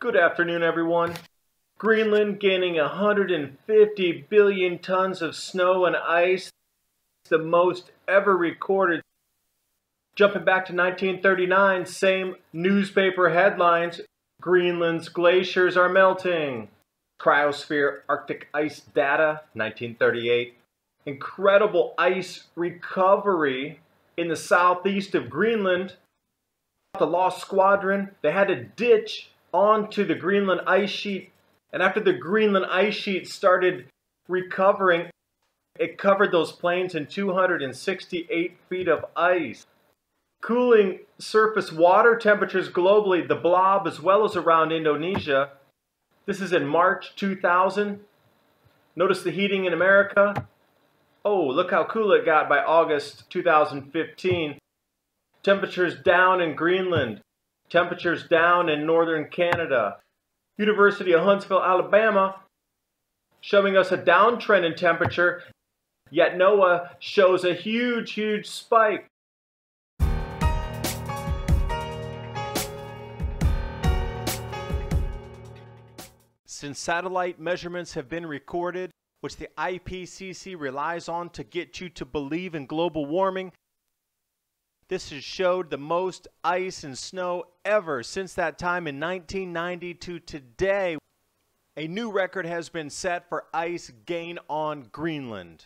Good afternoon, everyone. Greenland gaining 150 billion tons of snow and ice, the most ever recorded. Jumping back to 1939, same newspaper headlines Greenland's glaciers are melting. Cryosphere Arctic ice data, 1938. Incredible ice recovery in the southeast of Greenland. The Lost Squadron, they had to ditch onto the Greenland ice sheet. And after the Greenland ice sheet started recovering, it covered those planes in 268 feet of ice. Cooling surface water temperatures globally, the blob as well as around Indonesia. This is in March 2000. Notice the heating in America. Oh, look how cool it got by August 2015. Temperatures down in Greenland. Temperatures down in northern Canada. University of Huntsville, Alabama, showing us a downtrend in temperature, yet NOAA shows a huge, huge spike. Since satellite measurements have been recorded, which the IPCC relies on to get you to believe in global warming, this has showed the most ice and snow ever since that time in 1990 to today. A new record has been set for ice gain on Greenland.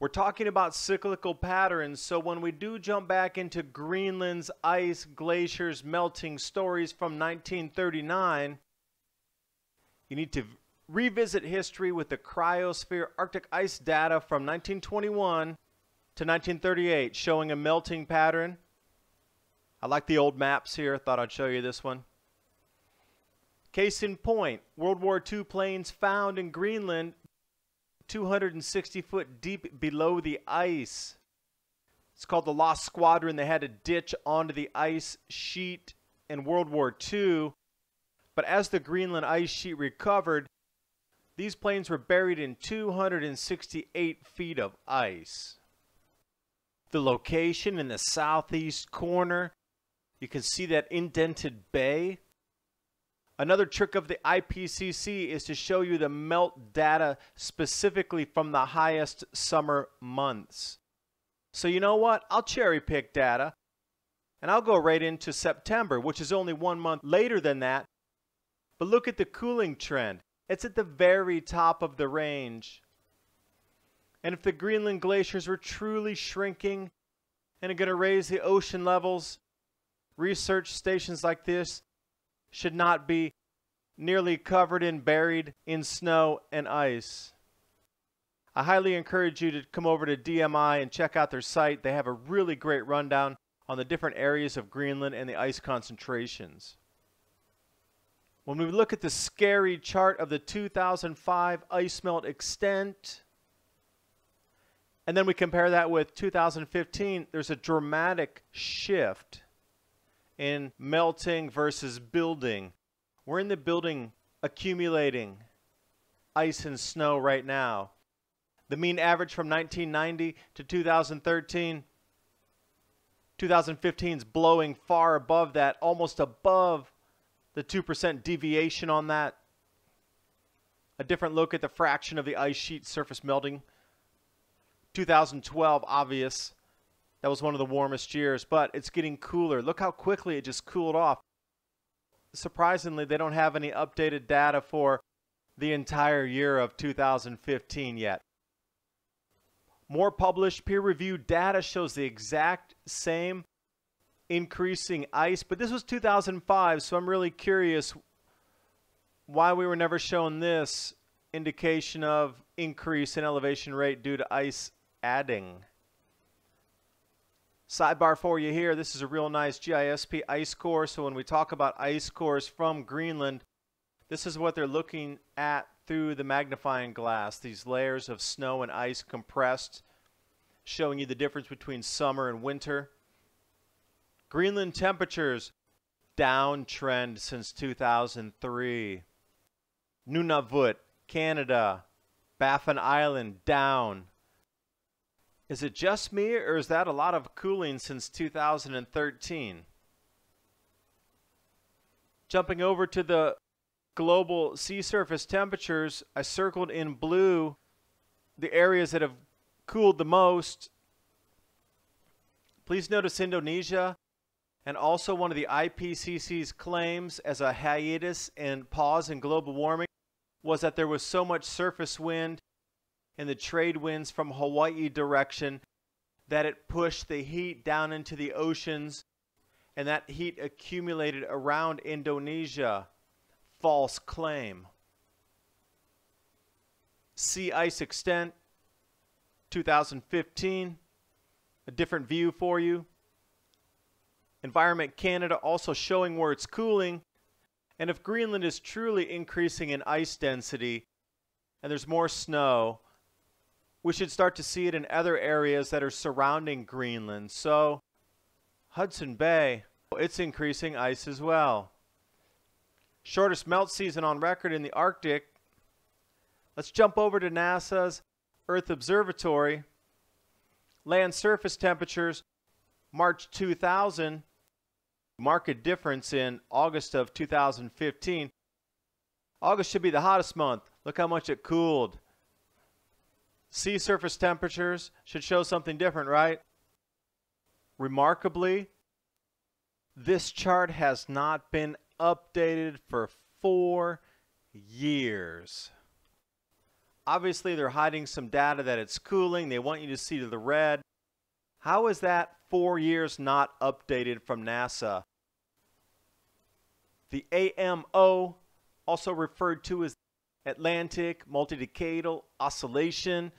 We're talking about cyclical patterns, so when we do jump back into Greenland's ice glaciers melting stories from 1939, you need to revisit history with the cryosphere Arctic ice data from 1921 to 1938, showing a melting pattern. I like the old maps here. Thought I'd show you this one. Case in point, World War II planes found in Greenland 260 foot deep below the ice. It's called the Lost Squadron. They had to ditch onto the ice sheet in World War II. But as the Greenland ice sheet recovered, these planes were buried in 268 feet of ice the location in the southeast corner. You can see that indented bay. Another trick of the IPCC is to show you the melt data specifically from the highest summer months. So you know what? I'll cherry pick data and I'll go right into September, which is only one month later than that. But look at the cooling trend. It's at the very top of the range. And if the Greenland glaciers were truly shrinking and are going to raise the ocean levels, research stations like this should not be nearly covered and buried in snow and ice. I highly encourage you to come over to DMI and check out their site. They have a really great rundown on the different areas of Greenland and the ice concentrations. When we look at the scary chart of the 2005 ice melt extent, and then we compare that with 2015, there's a dramatic shift in melting versus building. We're in the building accumulating ice and snow right now. The mean average from 1990 to 2013, 2015 is blowing far above that, almost above the 2% deviation on that. A different look at the fraction of the ice sheet surface melting 2012, obvious. That was one of the warmest years, but it's getting cooler. Look how quickly it just cooled off. Surprisingly, they don't have any updated data for the entire year of 2015 yet. More published peer-reviewed data shows the exact same increasing ice, but this was 2005, so I'm really curious why we were never shown this indication of increase in elevation rate due to ice adding. Sidebar for you here, this is a real nice GISP ice core. So when we talk about ice cores from Greenland, this is what they're looking at through the magnifying glass. These layers of snow and ice compressed, showing you the difference between summer and winter. Greenland temperatures downtrend since 2003. Nunavut, Canada, Baffin Island down. Is it just me, or is that a lot of cooling since 2013? Jumping over to the global sea surface temperatures, I circled in blue the areas that have cooled the most. Please notice Indonesia and also one of the IPCC's claims as a hiatus and pause in global warming was that there was so much surface wind and the trade winds from Hawaii direction that it pushed the heat down into the oceans and that heat accumulated around Indonesia. False claim. Sea ice extent 2015. A different view for you. Environment Canada also showing where it's cooling. And if Greenland is truly increasing in ice density and there's more snow, we should start to see it in other areas that are surrounding Greenland. So, Hudson Bay, it's increasing ice as well. Shortest melt season on record in the Arctic. Let's jump over to NASA's Earth Observatory. Land surface temperatures, March 2000 marked difference in August of 2015. August should be the hottest month. Look how much it cooled. Sea surface temperatures should show something different, right? Remarkably, this chart has not been updated for four years. Obviously, they're hiding some data that it's cooling. They want you to see to the red. How is that four years not updated from NASA? The AMO, also referred to as Atlantic Multidecadal Oscillation,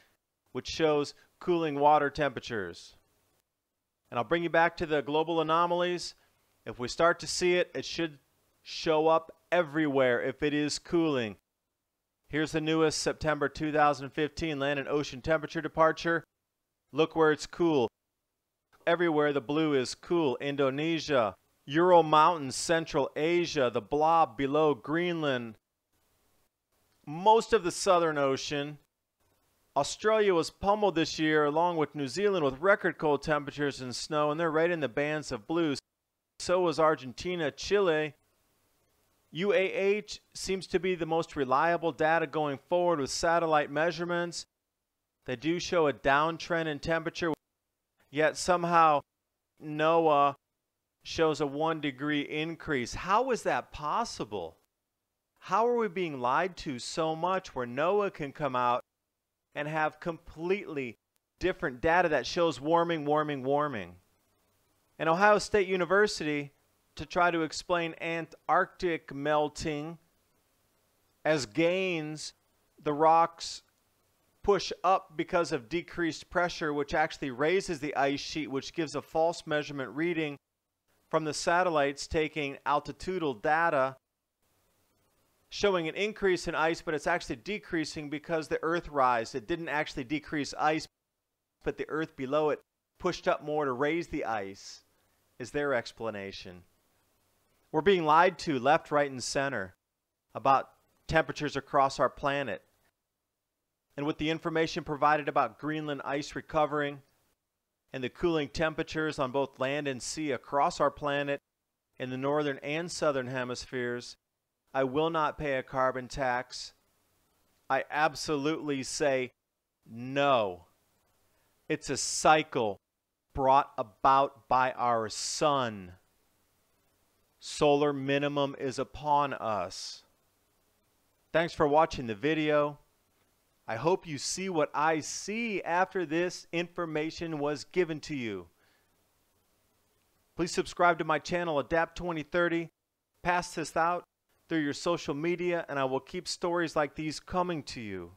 which shows cooling water temperatures. And I'll bring you back to the global anomalies. If we start to see it, it should show up everywhere if it is cooling. Here's the newest September 2015 land and ocean temperature departure. Look where it's cool. Everywhere the blue is cool. Indonesia, Ural Mountains, Central Asia, the blob below Greenland, most of the Southern Ocean. Australia was pummeled this year along with New Zealand with record cold temperatures and snow, and they're right in the bands of blues. So was Argentina, Chile. UAH seems to be the most reliable data going forward with satellite measurements. They do show a downtrend in temperature, yet somehow NOAA shows a one degree increase. How is that possible? How are we being lied to so much where NOAA can come out and have completely different data that shows warming, warming, warming? And Ohio State University, to try to explain Antarctic melting as gains, the rocks push up because of decreased pressure, which actually raises the ice sheet, which gives a false measurement reading from the satellites taking altitudinal data showing an increase in ice, but it's actually decreasing because the Earth rise. It didn't actually decrease ice, but the Earth below it pushed up more to raise the ice, is their explanation. We're being lied to left, right, and center about temperatures across our planet. And with the information provided about Greenland ice recovering, and the cooling temperatures on both land and sea across our planet in the northern and southern hemispheres. I will not pay a carbon tax. I absolutely say no. It's a cycle brought about by our sun. Solar minimum is upon us. Thanks for watching the video. I hope you see what I see after this information was given to you. Please subscribe to my channel, Adapt 2030. Pass this out through your social media, and I will keep stories like these coming to you.